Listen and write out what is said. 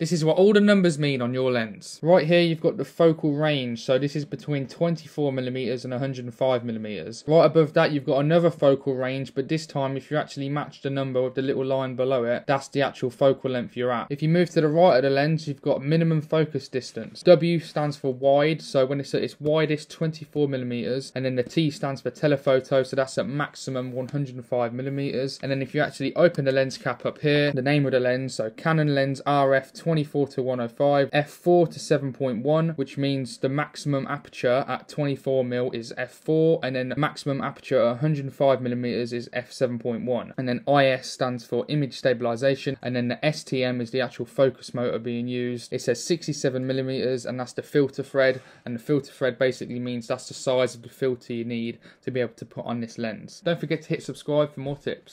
This is what all the numbers mean on your lens. Right here, you've got the focal range. So this is between 24 millimeters and 105 millimeters. Right above that, you've got another focal range, but this time, if you actually match the number with the little line below it, that's the actual focal length you're at. If you move to the right of the lens, you've got minimum focus distance. W stands for wide. So when it's at its widest, 24 millimeters, and then the T stands for telephoto. So that's at maximum 105 millimeters. And then if you actually open the lens cap up here, the name of the lens, so Canon lens RF 24 to 105, f4 to 7.1, which means the maximum aperture at 24 mm is f4, and then maximum aperture at 105 mm is f7.1. And then IS stands for image stabilization, and then the STM is the actual focus motor being used. It says 67 millimeters, and that's the filter thread, and the filter thread basically means that's the size of the filter you need to be able to put on this lens. Don't forget to hit subscribe for more tips.